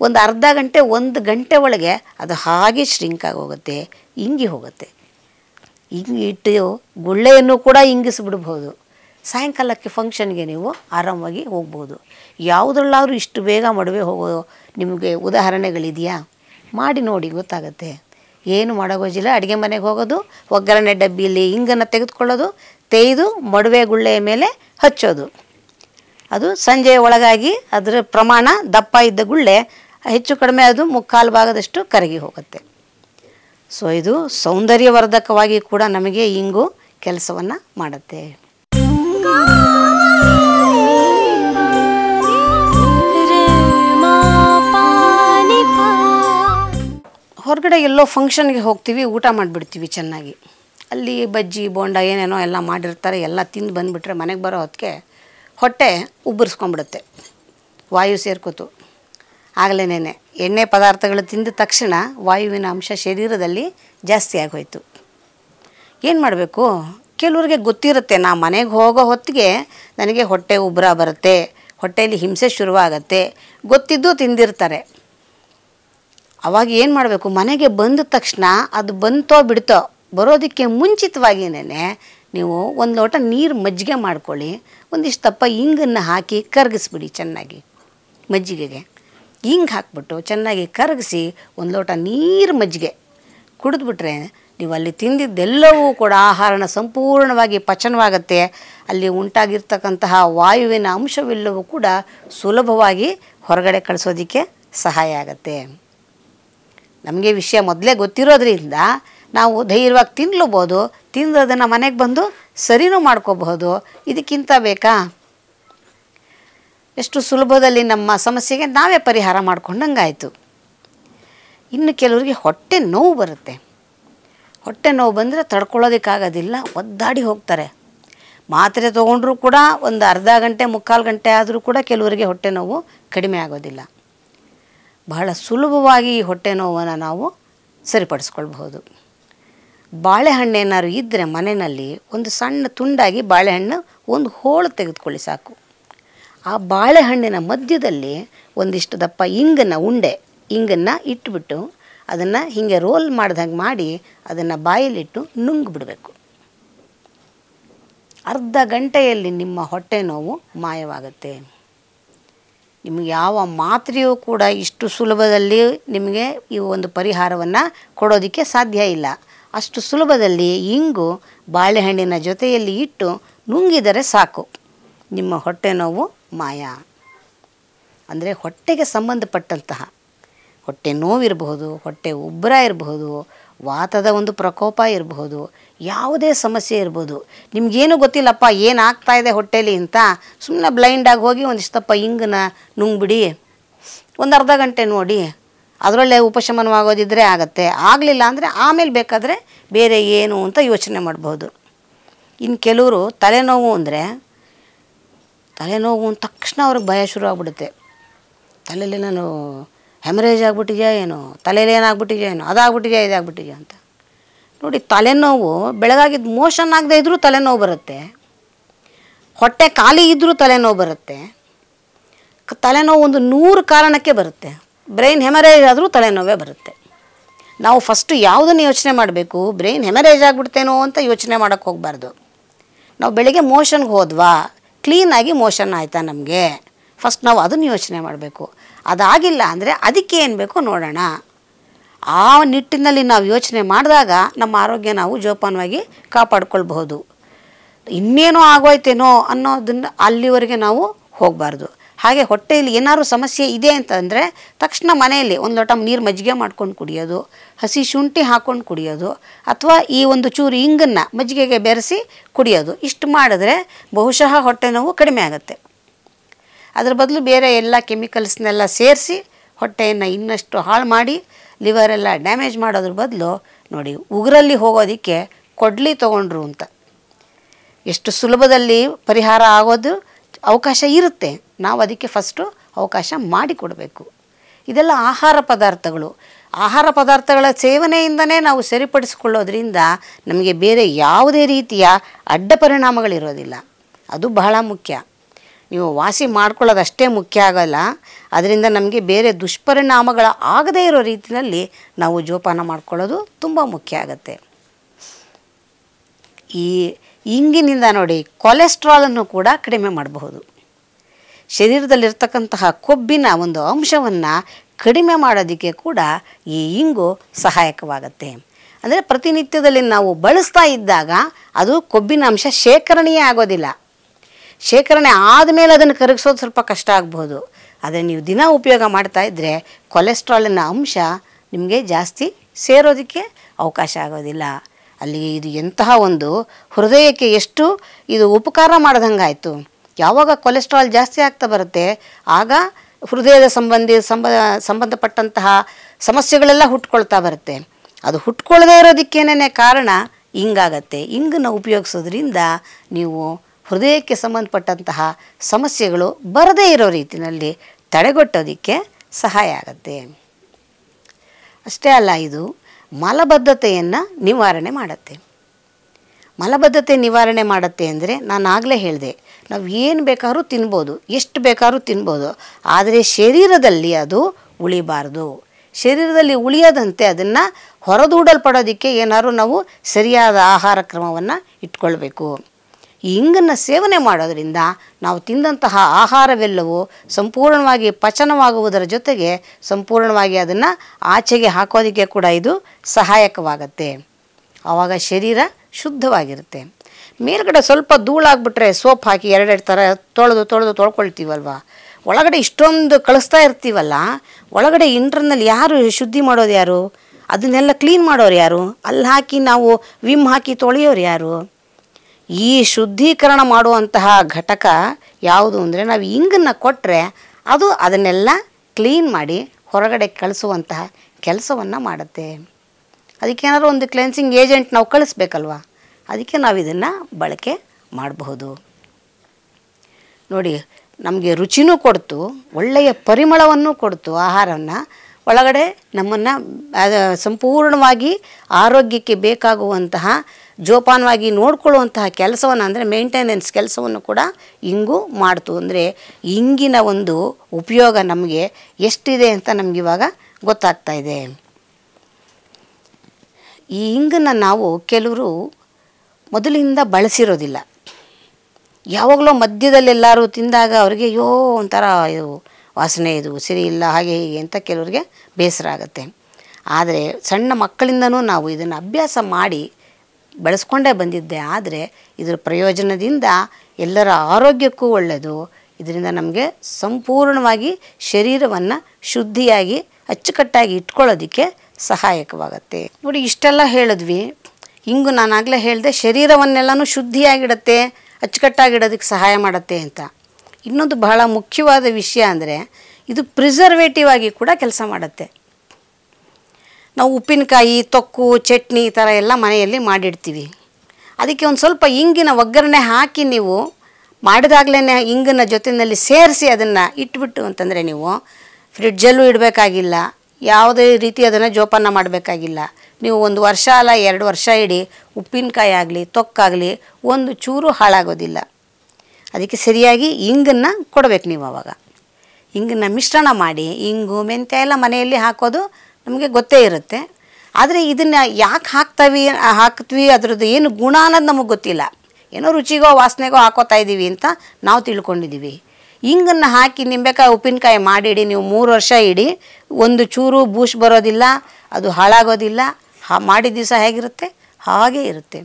ಒಂದು ಅರ್ಧ ಗಂಟೆ, ಒಂದು ಗಂಟೆ ಒಳಗೆ ಅದು ಹಾಗೆ ಆಗಿ ಹೋಗುತ್ತೆ, ಇಂಗಿ ಹೋಗುತ್ತೆ. ಹಿಂಗೆ ಇಟ್ಟು ಗುಳ್ಳೆಯನ್ನು ಕೂಡ ಇಂಗಿಸ್ಬಿಡ್ಬೋದು. ಸಾಯಂಕಾಲಕ್ಕೆ ಫಂಕ್ಷನ್ಗೆ ನೀವು ಆರಾಮಾಗಿ ಹೋಗ್ಬೋದು. ಯಾವುದ್ರಲ್ಲಾದ್ರೂ ಇಷ್ಟು ಬೇಗ ಮಡುವೆ ಹೋಗೋ ನಿಮಗೆ ಉದಾಹರಣೆಗಳಿದೆಯಾ? ಮಾಡಿ ನೋಡಿ, ಗೊತ್ತಾಗುತ್ತೆ. ಏನು ಮಾಡೋಗೋಜಿಲ್ಲ. ಅಡುಗೆ ಮನೆಗೆ ಹೋಗೋದು, ಒಗ್ಗರಣೆ ಡಬ್ಬಿಯಲ್ಲಿ ಹಿಂಗನ್ನು ತೆಗೆದುಕೊಳ್ಳೋದು, ತೆಯ್ದು ಮಡುವೆ ಗುಳ್ಳೆಯ ಮೇಲೆ ಹಚ್ಚೋದು. ಅದು ಸಂಜೆಯ ಒಳಗಾಗಿ ಅದರ ಪ್ರಮಾಣ ದಪ್ಪ ಇದ್ದ ಗುಳ್ಳೆ ಹೆಚ್ಚು ಕಡಿಮೆ ಅದು ಮುಕ್ಕಾಲು ಭಾಗದಷ್ಟು ಕರಗಿ ಹೋಗುತ್ತೆ. ಸೊ ಇದು ಸೌಂದರ್ಯವರ್ಧಕವಾಗಿ ಕೂಡ ನಮಗೆ ಇಂಗು ಕೆಲಸವನ್ನು ಮಾಡುತ್ತೆ. ಹೊರಗಡೆ ಎಲ್ಲೋ ಫಂಕ್ಷನ್ಗೆ ಹೋಗ್ತೀವಿ, ಊಟ ಮಾಡಿಬಿಡ್ತೀವಿ ಚೆನ್ನಾಗಿ. ಅಲ್ಲಿ ಬಜ್ಜಿ, ಬೋಂಡ ಏನೇನೋ ಎಲ್ಲ ಮಾಡಿರ್ತಾರೆ, ಎಲ್ಲ ತಿಂದು ಬಂದುಬಿಟ್ರೆ ಮನೆಗೆ ಬರೋ ಹೊತ್ತಿಗೆ ಹೊಟ್ಟೆ ಉಬ್ಬರಿಸ್ಕೊಂಬಿಡುತ್ತೆ ವಾಯು ಸೇರ್ಕೋತು. ಆಗಲೇನೇ ಎಣ್ಣೆ ಪದಾರ್ಥಗಳು ತಿಂದ ತಕ್ಷಣ ವಾಯುವಿನ ಅಂಶ ಶರೀರದಲ್ಲಿ ಜಾಸ್ತಿ ಆಗೋಯ್ತು. ಏನು ಮಾಡಬೇಕು? ಕೆಲವ್ರಿಗೆ ಗೊತ್ತಿರುತ್ತೆ, ನಾ ಮನೆಗೆ ಹೋಗೋ ಹೊತ್ತಿಗೆ ನನಗೆ ಹೊಟ್ಟೆ ಉಬ್ಬರ ಬರುತ್ತೆ ಹೊಟ್ಟೆಯಲ್ಲಿ ಹಿಂಸೆ ಶುರುವಾಗತ್ತೆ, ಗೊತ್ತಿದ್ದು ತಿಂದಿರ್ತಾರೆ. ಅವಾಗ ಏನು ಮಾಡಬೇಕು, ಮನೆಗೆ ಬಂದ ತಕ್ಷಣ ಅದು ಬಂತೋ ಬಿಡ್ತೋ, ಬರೋದಕ್ಕೆ ಮುಂಚಿತವಾಗಿಯೇ ನೀವು ಒಂದು ಲೋಟ ನೀರು ಮಜ್ಜಿಗೆ ಮಾಡ್ಕೊಳ್ಳಿ, ಒಂದಿಷ್ಟು ತಪ್ಪ ಇಂಗನ್ನು ಹಾಕಿ ಕರಗಿಸ್ಬಿಡಿ ಚೆನ್ನಾಗಿ, ಮಜ್ಜಿಗೆಗೆ. ಹಿಂಗೆ ಹಾಕ್ಬಿಟ್ಟು ಚೆನ್ನಾಗಿ ಕರಗಿಸಿ ಒಂದು ಲೋಟ ನೀರು ಮಜ್ಜಿಗೆ ಕುಡಿದ್ಬಿಟ್ರೆ ನೀವು ಅಲ್ಲಿ ತಿಂದಿದ್ದೆಲ್ಲವೂ ಕೂಡ ಆಹಾರನ ಸಂಪೂರ್ಣವಾಗಿ ಪಚನವಾಗುತ್ತೆ. ಅಲ್ಲಿ ಉಂಟಾಗಿರ್ತಕ್ಕಂತಹ ವಾಯುವಿನ ಅಂಶವೆಲ್ಲವೂ ಕೂಡ ಸುಲಭವಾಗಿ ಹೊರಗಡೆ ಕಳಿಸೋದಕ್ಕೆ ಸಹಾಯ ಆಗುತ್ತೆ. ನಮಗೆ ವಿಷಯ ಮೊದಲೇ ಗೊತ್ತಿರೋದ್ರಿಂದ ನಾವು ಧೈರ್ಯವಾಗಿ ತಿನ್ಲಬೋದು. ತಿಂದು ಅದನ್ನು ಮನೆಗೆ ಬಂದು ಸರಿನೂ ಮಾಡ್ಕೋಬಹುದು. ಇದಕ್ಕಿಂತ ಬೇಕಾ? ಎಷ್ಟು ಸುಲಭದಲ್ಲಿ ನಮ್ಮ ಸಮಸ್ಯೆಗೆ ನಾವೇ ಪರಿಹಾರ ಮಾಡ್ಕೊಂಡಂಗಾಯಿತು. ಇನ್ನು ಕೆಲವರಿಗೆ ಹೊಟ್ಟೆ ನೋವು ಬರುತ್ತೆ. ಹೊಟ್ಟೆ ನೋವು ಬಂದರೆ ತಡ್ಕೊಳ್ಳೋದಕ್ಕಾಗೋದಿಲ್ಲ, ಒದ್ದಾಡಿ ಹೋಗ್ತಾರೆ. ಮಾತ್ರೆ ತೊಗೊಂಡ್ರೂ ಕೂಡ ಒಂದು ಅರ್ಧ ಗಂಟೆ, ಮುಕ್ಕಾಲು ಗಂಟೆ ಆದರೂ ಕೂಡ ಕೆಲವರಿಗೆ ಹೊಟ್ಟೆ ನೋವು ಕಡಿಮೆ ಆಗೋದಿಲ್ಲ. ಬಹಳ ಸುಲಭವಾಗಿ ಈ ಹೊಟ್ಟೆ ನೋವನ್ನು ನಾವು ಸರಿಪಡಿಸ್ಕೊಳ್ಬಹುದು. ಬಾಳೆಹಣ್ಣು ಏನಾದ್ರು ಇದ್ದರೆ ಮನೆಯಲ್ಲಿ ಒಂದು ಸಣ್ಣ ತುಂಡಾಗಿ ಬಾಳೆಹಣ್ಣು ಒಂದು ಹೋಳು ತೆಗೆದುಕೊಳ್ಳಿ ಸಾಕು. ಆ ಬಾಳೆಹಣ್ಣಿನ ಮಧ್ಯದಲ್ಲಿ ಒಂದಿಷ್ಟು ದಪ್ಪ ಇಂಗನ್ನು, ಉಂಡೆ ಇಂಗನ್ನು ಇಟ್ಬಿಟ್ಟು ಅದನ್ನು ಹೀಗೆ ರೋಲ್ ಮಾಡ್ದಂಗೆ ಮಾಡಿ ಅದನ್ನು ಬಾಯಲ್ಲಿಟ್ಟು ನುಂಗ್ಬಿಡಬೇಕು. ಅರ್ಧ ಗಂಟೆಯಲ್ಲಿ ನಿಮ್ಮ ಹೊಟ್ಟೆ ನೋವು ಮಾಯವಾಗುತ್ತೆ. ನಿಮಗೆ ಯಾವ ಮಾತ್ರೆಯೂ ಕೂಡ ಇಷ್ಟು ಸುಲಭದಲ್ಲಿ ನಿಮಗೆ ಈ ಒಂದು ಪರಿಹಾರವನ್ನು ಕೊಡೋದಕ್ಕೆ ಸಾಧ್ಯ ಇಲ್ಲ. ಅಷ್ಟು ಸುಲಭದಲ್ಲಿ ಇಂಗು ಬಾಳೆಹಣ್ಣಿನ ಜೊತೆಯಲ್ಲಿ ಇಟ್ಟು ನುಂಗಿದರೆ ಸಾಕು. ನಿಮ್ಮ ಹೊಟ್ಟೆ ನೋವು ಮಾಯ. ಅಂದರೆ ಹೊಟ್ಟೆಗೆ ಸಂಬಂಧಪಟ್ಟಂತಹ ಹೊಟ್ಟೆ ನೋವಿರಬಹುದು, ಹೊಟ್ಟೆ ಉಬ್ಬರ ಇರಬಹುದು, ವಾತದ ಒಂದು ಪ್ರಕೋಪ ಇರಬಹುದು, ಯಾವುದೇ ಸಮಸ್ಯೆ ಇರ್ಬೋದು. ನಿಮಗೇನು ಗೊತ್ತಿಲ್ಲಪ್ಪ, ಏನಾಗ್ತಾ ಇದೆ ಹೊಟ್ಟೆಲಿ ಅಂತ ಸುಮ್ಮನೆ ಬ್ಲೈಂಡಾಗಿ ಹೋಗಿ ಒಂದಿಷ್ಟಪ್ಪ ಹಿಂಗನ್ನ ನುಂಗ್ಬಿಡಿ. ಒಂದು ಅರ್ಧ ಗಂಟೆ ನೋಡಿ. ಅದರಲ್ಲೇ ಉಪಶಮನವಾಗೋದಿದ್ದರೆ ಆಗತ್ತೆ. ಆಗಲಿಲ್ಲ ಅಂದರೆ ಆಮೇಲೆ ಬೇಕಾದರೆ ಬೇರೆ ಏನು ಅಂತ ಯೋಚನೆ ಮಾಡ್ಬೋದು ಇನ್ನು ಕೆಲವರು ತಲೆನೋವು ಅಂದರೆ, ತಲೆನೋವು ಅಂದ ತಕ್ಷಣ ಅವ್ರಿಗೆ ಭಯ ಶುರು ಆಗ್ಬಿಡುತ್ತೆ. ತಲೆಯಲ್ಲಿ ನಾನು ಹೆಮರೇಜ್ ಆಗ್ಬಿಟ್ಟಿದೆಯಾ ಏನು? ತಲೆಯಲ್ಲಿ ಏನಾಗ್ಬಿಟ್ಟಿದೆಯಾ ಏನು? ಅದಾಗ್ಬಿಟ್ಟಿದೆಯಾ, ಇದಾಗ್ಬಿಟ್ಟಿದೆಯಾ ಅಂತ. ನೋಡಿ, ತಲೆನೋವು ಬೆಳಗಾಗಿದ್ದು ಮೋಷನ್ ಆಗದೆ ಇದ್ದರೂ ತಲೆನೋವು ಬರುತ್ತೆ. ಹೊಟ್ಟೆ ಖಾಲಿ ಇದ್ದರೂ ತಲೆನೋವು ಬರುತ್ತೆ. ತಲೆನೋವು ಒಂದು ನೂರು ಕಾರಣಕ್ಕೆ ಬರುತ್ತೆ. ಬ್ರೈನ್ ಹೆಮರೇಜ್ ಆದರೂ ತಲೆನೋವೇ ಬರುತ್ತೆ. ನಾವು ಫಸ್ಟು ಯಾವುದನ್ನು ಯೋಚನೆ ಮಾಡಬೇಕು? ಬ್ರೈನ್ ಹೆಮರೇಜ್ ಆಗಿಬಿಡ್ತೇನೋ ಅಂತ ಯೋಚನೆ ಮಾಡೋಕ್ಕೆ ಹೋಗಬಾರ್ದು. ನಾವು ಬೆಳಿಗ್ಗೆ ಮೋಷನ್ಗೆ ಹೋದ್ವಾ? ಕ್ಲೀನಾಗಿ ಮೋಷನ್ ಆಯಿತಾ ನಮಗೆ? ಫಸ್ಟ್ ನಾವು ಅದನ್ನು ಯೋಚನೆ ಮಾಡಬೇಕು. ಅದಾಗಿಲ್ಲ ಅಂದರೆ ಅದಕ್ಕೆ ಏನು ಬೇಕೋ ನೋಡೋಣ. ಆ ನಿಟ್ಟಿನಲ್ಲಿ ನಾವು ಯೋಚನೆ ಮಾಡಿದಾಗ ನಮ್ಮ ಆರೋಗ್ಯ ನಾವು ಜೋಪಾನವಾಗಿ ಕಾಪಾಡ್ಕೊಳ್ಬಹುದು. ಇನ್ನೇನೋ ಆಗೋಯ್ತೇನೋ ಅನ್ನೋದನ್ನು ಅಲ್ಲಿವರೆಗೆ ನಾವು ಹೋಗಬಾರ್ದು. ಹಾಗೆ ಹೊಟ್ಟೆಯಲ್ಲಿ ಏನಾದರೂ ಸಮಸ್ಯೆ ಇದೆ ಅಂತಂದರೆ ತಕ್ಷಣ ಮನೆಯಲ್ಲಿ ಒಂದು ಲೋಟ ನೀರು ಮಜ್ಜಿಗೆ ಮಾಡ್ಕೊಂಡು ಕುಡಿಯೋದು, ಹಸಿ ಶುಂಠಿ ಹಾಕ್ಕೊಂಡು ಕುಡಿಯೋದು, ಅಥವಾ ಈ ಒಂದು ಚೂರು ಇಂಗನ್ನು ಮಜ್ಜಿಗೆಗೆ ಬೆರೆಸಿ ಕುಡಿಯೋದು. ಇಷ್ಟು ಮಾಡಿದ್ರೆ ಬಹುಶಃ ಹೊಟ್ಟೆ ನೋವು ಕಡಿಮೆ ಆಗುತ್ತೆ. ಅದ್ರ ಬದಲು ಬೇರೆ ಎಲ್ಲ ಕೆಮಿಕಲ್ಸ್ನೆಲ್ಲ ಸೇರಿಸಿ ಹೊಟ್ಟೆಯನ್ನು ಇನ್ನಷ್ಟು ಹಾಳು ಮಾಡಿ ಲಿವರೆಲ್ಲ ಡ್ಯಾಮೇಜ್ ಮಾಡೋದ್ರ ಬದಲು ನೋಡಿ ಉಗುರಲ್ಲಿ ಹೋಗೋದಕ್ಕೆ ಕೊಡ್ಲಿ ತೊಗೊಂಡ್ರು ಅಂತ. ಎಷ್ಟು ಸುಲಭದಲ್ಲಿ ಪರಿಹಾರ ಆಗೋದು ಅವಕಾಶ ಇರುತ್ತೆ. ನಾವು ಅದಕ್ಕೆ ಫಸ್ಟು ಅವಕಾಶ ಮಾಡಿಕೊಡಬೇಕು ಇದೆಲ್ಲ ಆಹಾರ ಪದಾರ್ಥಗಳು. ಆಹಾರ ಪದಾರ್ಥಗಳ ಸೇವನೆಯಿಂದನೇ ನಾವು ಸರಿಪಡಿಸಿಕೊಳ್ಳೋದ್ರಿಂದ ನಮಗೆ ಬೇರೆ ಯಾವುದೇ ರೀತಿಯ ಅಡ್ಡ ಪರಿಣಾಮಗಳಿರೋದಿಲ್ಲ. ಅದು ಬಹಳ ಮುಖ್ಯ. ನೀವು ವಾಸಿ ಮಾಡ್ಕೊಳ್ಳೋದಷ್ಟೇ ಮುಖ್ಯ ಆಗಲ್ಲ. ಅದರಿಂದ ನಮಗೆ ಬೇರೆ ದುಷ್ಪರಿಣಾಮಗಳ ಆಗದೇ ಇರೋ ರೀತಿಯಲ್ಲಿ ನಾವು ಜೋಪಾನ ಮಾಡ್ಕೊಳ್ಳೋದು ತುಂಬ ಮುಖ್ಯ ಆಗುತ್ತೆ. ಈ ಇಂಗಿನಿಂದ ನೋಡಿ ಕೊಲೆಸ್ಟ್ರಾಲನ್ನು ಕೂಡ ಕಡಿಮೆ ಮಾಡಬಹುದು. ಶರೀರದಲ್ಲಿರ್ತಕ್ಕಂತಹ ಕೊಬ್ಬಿನ ಒಂದು ಅಂಶವನ್ನು ಕಡಿಮೆ ಮಾಡೋದಕ್ಕೆ ಕೂಡ ಈ ಇಂಗು ಸಹಾಯಕವಾಗುತ್ತೆ. ಅಂದರೆ ಪ್ರತಿನಿತ್ಯದಲ್ಲಿ ನಾವು ಬಳಸ್ತಾ ಇದ್ದಾಗ ಅದು ಕೊಬ್ಬಿನ ಅಂಶ ಶೇಖರಣೆಯೇ ಆಗೋದಿಲ್ಲ. ಶೇಖರಣೆ ಆದಮೇಲೆ ಅದನ್ನು ಕರಗಿಸೋದು ಸ್ವಲ್ಪ ಕಷ್ಟ ಆಗ್ಬೋದು ಆದರೆ ನೀವು ದಿನ ಉಪಯೋಗ ಮಾಡ್ತಾ ಇದ್ದರೆ ಕೊಲೆಸ್ಟ್ರಾಲಿನ ಅಂಶ ನಿಮಗೆ ಜಾಸ್ತಿ ಸೇರೋದಕ್ಕೆ ಅವಕಾಶ ಆಗೋದಿಲ್ಲ. ಅಲ್ಲಿಗೆ ಇದು ಎಂತಹ ಒಂದು ಹೃದಯಕ್ಕೆ ಎಷ್ಟು ಇದು ಉಪಕಾರ ಮಾಡ್ದಂಗಾಯಿತು. ಯಾವಾಗ ಕೊಲೆಸ್ಟ್ರಾಲ್ ಜಾಸ್ತಿ ಆಗ್ತಾ ಬರುತ್ತೆ, ಆಗ ಹೃದಯದ ಸಂಬಂಧಿ ಸಂಬ, ಸಂಬಂಧಪಟ್ಟಂತಹ ಸಮಸ್ಯೆಗಳೆಲ್ಲ ಹುಟ್ಕೊಳ್ತಾ ಬರುತ್ತೆ. ಅದು ಹುಟ್ಕೊಳ್ಳದೇ ಇರೋದಕ್ಕೇನೇ ಕಾರಣ ಹಿಂಗಾಗತ್ತೆ ಹಿಂಗನ್ನು ಉಪಯೋಗಿಸೋದ್ರಿಂದ ನೀವು ಹೃದಯಕ್ಕೆ ಸಂಬಂಧಪಟ್ಟಂತಹ ಸಮಸ್ಯೆಗಳು ಬರದೇ ಇರೋ ರೀತಿಯಲ್ಲಿ ತಡೆಗಟ್ಟೋದಕ್ಕೆ ಸಹಾಯ ಆಗುತ್ತೆ. ಅಷ್ಟೇ ಅಲ್ಲ ಇದು ಮಲಬದ್ಧತೆಯನ್ನು ನಿವಾರಣೆ ಮಾಡುತ್ತೆ. ಮಲಬದ್ಧತೆ ನಿವಾರಣೆ ಮಾಡುತ್ತೆ ಅಂದರೆ ನಾನು ಆಗಲೇ ಹೇಳಿದೆ, ನಾವು ಏನು ಬೇಕಾದ್ರೂ ತಿನ್ಬೋದು, ಎಷ್ಟು ಬೇಕಾದ್ರೂ ತಿನ್ಬೋದು, ಆದರೆ ಶರೀರದಲ್ಲಿ ಅದು ಉಳಿಬಾರ್ದು. ಶರೀರದಲ್ಲಿ ಉಳಿಯದಂತೆ ಅದನ್ನು ಹೊರದೂಡಲ್ಪಡೋದಕ್ಕೆ ಏನಾದರೂ ನಾವು ಸರಿಯಾದ ಆಹಾರ ಕ್ರಮವನ್ನು ಇಟ್ಕೊಳ್ಬೇಕು. ಈ ಸೇವನೆ ಮಾಡೋದರಿಂದ ನಾವು ತಿಂದಂತಹ ಆಹಾರವೆಲ್ಲವೂ ಸಂಪೂರ್ಣವಾಗಿ ಪಚನವಾಗುವುದರ ಜೊತೆಗೆ ಸಂಪೂರ್ಣವಾಗಿ ಅದನ್ನು ಆಚೆಗೆ ಹಾಕೋದಕ್ಕೆ ಕೂಡ ಇದು ಸಹಾಯಕವಾಗತ್ತೆ. ಆವಾಗ ಶರೀರ ಶುದ್ಧವಾಗಿರುತ್ತೆ. ಮೇಲ್ಗಡೆ ಸ್ವಲ್ಪ ಧೂಳಾಗ್ಬಿಟ್ರೆ ಸೋಪ್ ಹಾಕಿ ಎರಡೆರಡು ಥರ ತೊಳೆದು ತೊಳೆದು ತೊಳ್ಕೊಳ್ತೀವಲ್ವ? ಒಳಗಡೆ ಇಷ್ಟೊಂದು ಕಳಿಸ್ತಾ ಇರ್ತೀವಲ್ಲ, ಒಳಗಡೆ ಇಂಟ್ರನಲ್ಲಿ ಯಾರು ಶುದ್ಧಿ ಮಾಡೋದು ಯಾರು? ಅದನ್ನೆಲ್ಲ ಕ್ಲೀನ್ ಮಾಡೋರು ಯಾರು? ಅಲ್ಲಿ ಹಾಕಿ ನಾವು ವಿಮ್ ಹಾಕಿ ತೊಳೆಯೋರು ಯಾರು? ಈ ಶುದ್ಧೀಕರಣ ಮಾಡುವಂತಹ ಘಟಕ ಯಾವುದು ಅಂದರೆ ನಾವು ಇಂಗನ್ನು ಕೊಟ್ಟರೆ ಅದು ಅದನ್ನೆಲ್ಲ ಕ್ಲೀನ್ ಮಾಡಿ ಹೊರಗಡೆ ಕಳಿಸುವಂತಹ ಕೆಲಸವನ್ನು ಮಾಡುತ್ತೆ. ಅದಕ್ಕೇನಾದ್ರು ಒಂದು ಕ್ಲೆನ್ಸಿಂಗ್ ಏಜೆಂಟ್ ನಾವು ಕಳಿಸ್ಬೇಕಲ್ವ? ಅದಕ್ಕೆ ನಾವು ಇದನ್ನು ಬಳಕೆ ಮಾಡಬಹುದು. ನೋಡಿ, ನಮಗೆ ರುಚಿನೂ ಕೊಡ್ತು, ಒಳ್ಳೆಯ ಪರಿಮಳವನ್ನು ಕೊಡ್ತು ಆಹಾರವನ್ನು. ಒಳಗಡೆ ನಮ್ಮನ್ನು ಸಂಪೂರ್ಣವಾಗಿ ಆರೋಗ್ಯಕ್ಕೆ ಬೇಕಾಗುವಂತಹ ಜೋಪಾನವಾಗಿ ನೋಡ್ಕೊಳ್ಳುವಂತಹ ಕೆಲಸವನ್ನು ಅಂದರೆ ಮೇಂಟೆನೆನ್ಸ್ ಕೆಲಸವನ್ನು ಕೂಡ ಇಂಗು ಮಾಡ್ತು. ಅಂದರೆ ಇಂಗಿನ ಒಂದು ಉಪಯೋಗ ನಮಗೆ ಎಷ್ಟಿದೆ ಅಂತ ನಮಗೆ ಇವಾಗ ಗೊತ್ತಾಗ್ತಾ ಇದೆ. ಈ ಇಂಗನ್ನು ನಾವು ಕೆಲವರು ಮೊದಲಿಂದ ಬಳಸಿರೋದಿಲ್ಲ. ಯಾವಾಗಲೂ ಮಧ್ಯದಲ್ಲಿ ಎಲ್ಲರೂ ತಿಂದಾಗ ಅವರಿಗೆ, ಅಯ್ಯೋ, ಒಂಥರ ಇದು ವಾಸನೆ, ಇದು ಸರಿ ಇಲ್ಲ, ಹಾಗೆ ಹೀಗೆ ಅಂತ ಕೆಲವರಿಗೆ ಬೇಸರ ಆಗುತ್ತೆ. ಆದರೆ ಸಣ್ಣ ಮಕ್ಕಳಿಂದನೂ ನಾವು ಇದನ್ನು ಅಭ್ಯಾಸ ಮಾಡಿ ಬಳಸ್ಕೊಂಡೇ ಬಂದಿದ್ದೆ. ಆದರೆ ಇದರ ಪ್ರಯೋಜನದಿಂದ ಎಲ್ಲರ ಆರೋಗ್ಯಕ್ಕೂ ಒಳ್ಳೆಯದು ಇದರಿಂದ ನಮಗೆ ಸಂಪೂರ್ಣವಾಗಿ ಶರೀರವನ್ನು ಶುದ್ಧಿಯಾಗಿ, ಅಚ್ಚುಕಟ್ಟಾಗಿ ಇಟ್ಕೊಳ್ಳೋದಕ್ಕೆ ಸಹಾಯಕವಾಗುತ್ತೆ. ನೋಡಿ, ಇಷ್ಟೆಲ್ಲ ಹೇಳಿದ್ವಿ. ಹಿಂಗು ನಾನಾಗಲೇ ಹೇಳಿದೆ, ಶರೀರವನ್ನೆಲ್ಲನೂ ಶುದ್ಧಿಯಾಗಿಡತ್ತೆ, ಅಚ್ಚುಕಟ್ಟಾಗಿಡೋದಕ್ಕೆ ಸಹಾಯ ಮಾಡುತ್ತೆ ಅಂತ. ಇನ್ನೊಂದು ಬಹಳ ಮುಖ್ಯವಾದ ವಿಷಯ ಅಂದರೆ, ಇದು ಪ್ರಿಸರ್ವೇಟಿವ್ ಆಗಿ ಕೂಡ ಕೆಲಸ ಮಾಡುತ್ತೆ. ನಾವು ಉಪ್ಪಿನಕಾಯಿ, ತೊಕ್ಕು, ಚಟ್ನಿ ಈ ಥರ ಎಲ್ಲ ಮನೆಯಲ್ಲಿ ಮಾಡಿಡ್ತೀವಿ. ಅದಕ್ಕೆ ಒಂದು ಸ್ವಲ್ಪ ಇಂಗಿನ ಒಗ್ಗರಣೆ ಹಾಕಿ ನೀವು ಮಾಡಿದಾಗಲೇ ಇಂಗಿನ ಜೊತೆಯಲ್ಲಿ ಸೇರಿಸಿ ಅದನ್ನು ಇಟ್ಬಿಟ್ಟು ಅಂತಂದರೆ ನೀವು ಫ್ರಿಡ್ಜಲ್ಲೂ ಇಡಬೇಕಾಗಿಲ್ಲ. ಯಾವುದೇ ರೀತಿ ಅದನ್ನು ಜೋಪಾನ ಮಾಡಬೇಕಾಗಿಲ್ಲ. ನೀವು ಒಂದು ವರ್ಷ ಅಲ್ಲ, ಎರಡು ವರ್ಷ ಇಡಿ, ಉಪ್ಪಿನಕಾಯಿ ಆಗಲಿ ತೊಕ್ಕಾಗಲಿ ಒಂದು ಚೂರು ಹಾಳಾಗೋದಿಲ್ಲ. ಅದಕ್ಕೆ ಸರಿಯಾಗಿ ಇಂಗನ್ನು ಕೊಡಬೇಕು ನೀವು ಆವಾಗ ಇಂಗನ್ನು ಮಿಶ್ರಣ ಮಾಡಿ, ಇಂಗು, ಮೆಂತ್ಯ ಎಲ್ಲ ಮನೆಯಲ್ಲಿ ಹಾಕೋದು ನಮಗೆ ಗೊತ್ತೇ ಇರುತ್ತೆ. ಆದರೆ ಇದನ್ನು ಯಾಕೆ ಹಾಕ್ತವಿ, ಹಾಕ್ತೀವಿ, ಅದರದ್ದು ಏನು ಗುಣ ಅನ್ನೋದು ನಮಗೆ ಗೊತ್ತಿಲ್ಲ. ಏನೋ ರುಚಿಗೋ ವಾಸನೆಗೋ ಹಾಕೋತಾ ಇದ್ದೀವಿ ಅಂತ ನಾವು ತಿಳ್ಕೊಂಡಿದ್ದೀವಿ ಹಿಂಗನ್ನು ಹಾಕಿ ನಿಂಬೆಕಾಯಿ, ಉಪ್ಪಿನಕಾಯಿ ಮಾಡಿಡಿ, ನೀವು ಮೂರು ವರ್ಷ ಇಡಿ, ಒಂದು ಚೂರು ಬೂಶ್ ಬರೋದಿಲ್ಲ, ಅದು ಹಾಳಾಗೋದಿಲ್ಲ, ಹಾ, ಮಾಡಿದ ದಿವಸ ಹೇಗಿರುತ್ತೆ? ಹಾಗೇ ಇರುತ್ತೆ.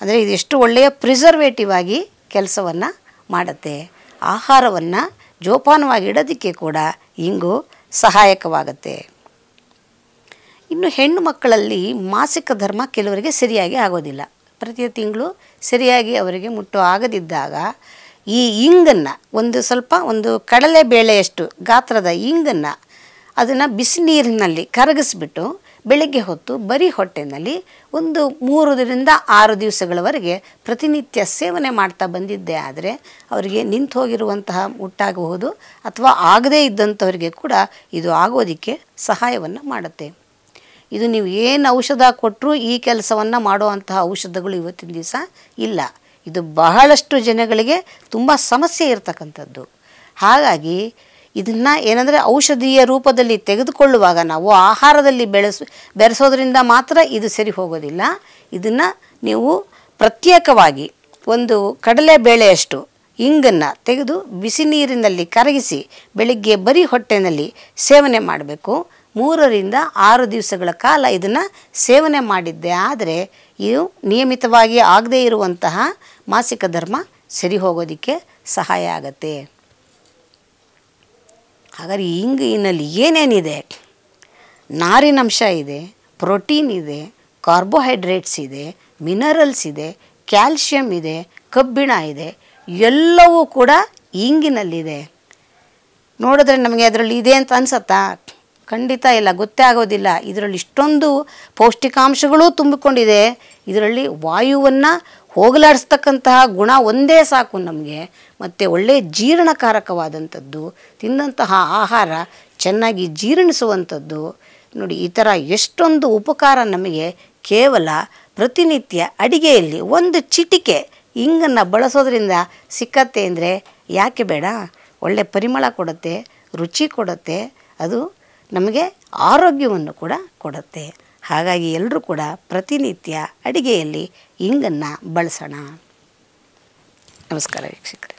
ಅಂದರೆ ಇದೆಷ್ಟು ಒಳ್ಳೆಯ ಪ್ರಿಸರ್ವೇಟಿವ್ ಆಗಿ ಕೆಲಸವನ್ನು ಮಾಡುತ್ತೆ. ಆಹಾರವನ್ನು ಜೋಪಾನವಾಗಿ ಇಡೋದಕ್ಕೆ ಕೂಡ ಇಂಗು ಸಹಾಯಕವಾಗುತ್ತೆ. ಇನ್ನು ಹೆಣ್ಣು ಮಕ್ಕಳಲ್ಲಿ ಮಾಸಿಕ ಧರ್ಮ ಕೆಲವರಿಗೆ ಸರಿಯಾಗಿ ಆಗೋದಿಲ್ಲ. ಪ್ರತಿ ತಿಂಗಳು ಸರಿಯಾಗಿ ಅವರಿಗೆ ಮುಟ್ಟು ಆಗದಿದ್ದಾಗ ಈ ಇಂಗನ್ನು, ಒಂದು ಸ್ವಲ್ಪ ಒಂದು ಕಡಲೆ ಬೇಳೆಯಷ್ಟು ಗಾತ್ರದ ಇಂಗನ್ನು ಅದನ್ನು ಬಿಸಿನೀರಿನಲ್ಲಿ ಕರಗಿಸ್ಬಿಟ್ಟು ಬೆಳಗ್ಗೆ ಹೊತ್ತು ಬರೀ ಹೊಟ್ಟೆನಲ್ಲಿ ಒಂದು ಮೂರರಿಂದ ಆರು ದಿವಸಗಳವರೆಗೆ ಪ್ರತಿನಿತ್ಯ ಸೇವನೆ ಮಾಡ್ತಾ ಬಂದಿದ್ದೆ ಆದರೆ ಅವರಿಗೆ ನಿಂತು ಹೋಗಿರುವಂತಹ ಮುಟ್ಟಾಗಬಹುದು ಅಥವಾ ಆಗದೇ ಇದ್ದಂಥವರಿಗೆ ಕೂಡ ಇದು ಆಗೋದಕ್ಕೆ ಸಹಾಯವನ್ನು ಮಾಡುತ್ತೆ. ಇದು ನೀವು ಏನು ಔಷಧ ಕೊಟ್ಟರೂ ಈ ಕೆಲಸವನ್ನು ಮಾಡುವಂತಹ ಔಷಧಗಳು ಇವತ್ತಿನ ದಿವಸ ಇಲ್ಲ. ಇದು ಬಹಳಷ್ಟು ಜನಗಳಿಗೆ ತುಂಬ ಸಮಸ್ಯೆ ಇರತಕ್ಕಂಥದ್ದು. ಹಾಗಾಗಿ ಇದನ್ನು ಏನಂದರೆ ಔಷಧೀಯ ರೂಪದಲ್ಲಿ ತೆಗೆದುಕೊಳ್ಳುವಾಗ ನಾವು ಆಹಾರದಲ್ಲಿ ಬೆಳೆಸ, ಬೆರೆಸೋದ್ರಿಂದ ಮಾತ್ರ ಇದು ಸರಿ ಹೋಗೋದಿಲ್ಲ. ಇದನ್ನು ನೀವು ಪ್ರತ್ಯೇಕವಾಗಿ ಒಂದು ಕಡಲೆ ಬೇಳೆಯಷ್ಟು ಇಂಗನ್ನು ತೆಗೆದು ಬಿಸಿ ನೀರಿನಲ್ಲಿ ಕರಗಿಸಿ ಬೆಳಿಗ್ಗೆ ಬರೀ ಹೊಟ್ಟೆನಲ್ಲಿ ಸೇವನೆ ಮಾಡಬೇಕು. ಮೂರರಿಂದ ಆರು ದಿವಸಗಳ ಕಾಲ ಇದನ್ನು ಸೇವನೆ ಮಾಡಿದ್ದೆ. ಆದರೆ ಇದು ನಿಯಮಿತವಾಗಿ ಆಗದೇ ಇರುವಂತಹ ಮಾಸಿಕ ಧರ್ಮ ಸರಿ ಹೋಗೋದಕ್ಕೆ ಸಹಾಯ ಆಗತ್ತೆ. ಹಾಗಾದ್ರೆ ಇಂಗಿನಲ್ಲಿ ಏನೇನಿದೆ? ನಾರಿನಂಶ ಇದೆ, ಪ್ರೋಟೀನ್ ಇದೆ, ಕಾರ್ಬೋಹೈಡ್ರೇಟ್ಸ್ ಇದೆ, ಮಿನರಲ್ಸ್ ಇದೆ, ಕ್ಯಾಲ್ಶಿಯಂ ಇದೆ, ಕಬ್ಬಿಣ ಇದೆ, ಎಲ್ಲವೂ ಕೂಡ ಇಂಗಿನಲ್ಲಿದೆ ನೋಡಿದ್ರೆ ನಮಗೆ ಅದರಲ್ಲಿ ಇದೆ ಅಂತ ಅನ್ಸತ್ತಾ? ಖಂಡಿತ ಇಲ್ಲ, ಗೊತ್ತೇ ಆಗೋದಿಲ್ಲ. ಇದರಲ್ಲಿ ಇಷ್ಟೊಂದು ಪೌಷ್ಟಿಕಾಂಶಗಳು ತುಂಬಿಕೊಂಡಿದೆ. ಇದರಲ್ಲಿ ವಾಯುವನ್ನು ಹೋಗಲಾಡಿಸ್ತಕ್ಕಂತಹ ಗುಣ ಒಂದೇ ಸಾಕು ನಮಗೆ. ಮತ್ತು ಒಳ್ಳೆಯ ಜೀರ್ಣಕಾರಕವಾದಂಥದ್ದು, ತಿಂದಂತಹ ಆಹಾರ ಚೆನ್ನಾಗಿ ಜೀರ್ಣಿಸುವಂಥದ್ದು. ನೋಡಿ, ಈ ಥರ ಎಷ್ಟೊಂದು ಉಪಕಾರ ನಮಗೆ ಕೇವಲ ಪ್ರತಿನಿತ್ಯ ಅಡಿಗೆಯಲ್ಲಿ ಒಂದು ಚಿಟಿಕೆ ಇಂಗನ್ನು ಬಳಸೋದ್ರಿಂದ ಸಿಕ್ಕತ್ತೆ ಅಂದರೆ ಯಾಕೆ ಬೇಡ? ಒಳ್ಳೆ ಪರಿಮಳ ಕೊಡುತ್ತೆ, ರುಚಿ ಕೊಡುತ್ತೆ, ಅದು ನಮಗೆ ಆರೋಗ್ಯವನ್ನು ಕೂಡ ಕೊಡುತ್ತೆ. ಹಾಗಾಗಿ ಎಲ್ಲರೂ ಕೂಡ ಪ್ರತಿನಿತ್ಯ ಅಡಿಗೆಯಲ್ಲಿ ಇಂಗನ್ನು ಬಳಸೋಣ. ನಮಸ್ಕಾರ ವೀಕ್ಷಕರೇ.